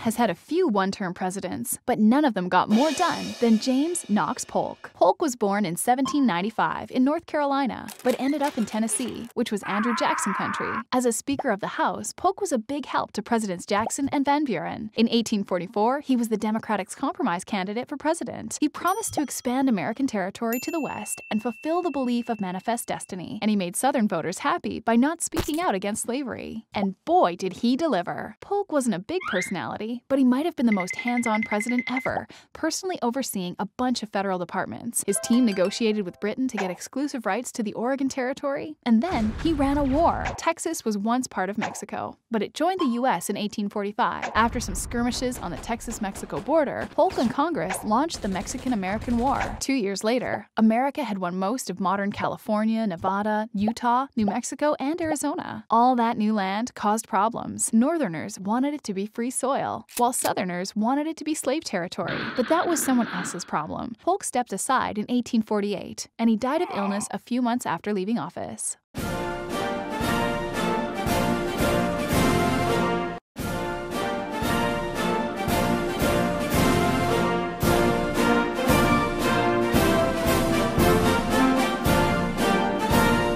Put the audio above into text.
has had a few one term presidents, but none of them got more done than James Knox Polk. Polk was born in 1795 in North Carolina, but ended up in Tennessee, which was Andrew Jackson country. As a Speaker of the House, Polk was a big help to Presidents Jackson and Van Buren. In 1844, he was the Democratic's compromise candidate for president. He promised to expand American territory to the west and fulfill the belief of manifest destiny, and he made Southern voters happy by not speaking out against slavery. And boy, did he deliver! Polk wasn't a big personality, but he might have been the most hands on president ever, personally overseeing a bunch of federal departments. His team negotiated with Britain to get exclusive rights to the Oregon Territory, and then he ran a war. Texas was once part of Mexico, but it joined the U.S. in 1845. After some skirmishes on the Texas Mexico border, Polk and Congress launched the Mexican American War. Two years later, America had won most of modern California, Nevada, Utah, New Mexico, and Arizona. All that new land caused problems. Northerners wanted it to be free soil, while Southerners wanted it to be slave territory. But that was someone else's problem. Polk stepped aside in 1848, and he died of illness a few months after leaving office.